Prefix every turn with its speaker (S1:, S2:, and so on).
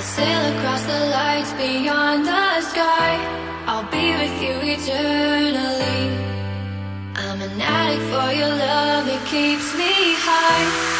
S1: We'll sail across the lights beyond the sky. I'll be with you eternally. I'm an addict for your love, it keeps me high.